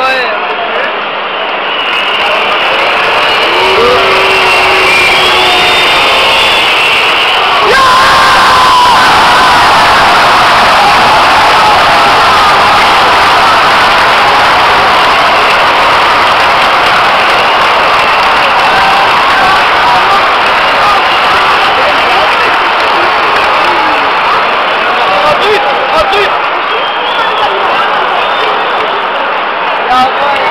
对。Cowboys.